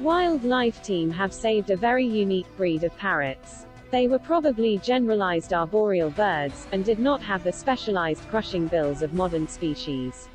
Wildlife team have saved a very unique breed of parrots. They were probably generalized arboreal birds, and did not have the specialized crushing bills of modern species.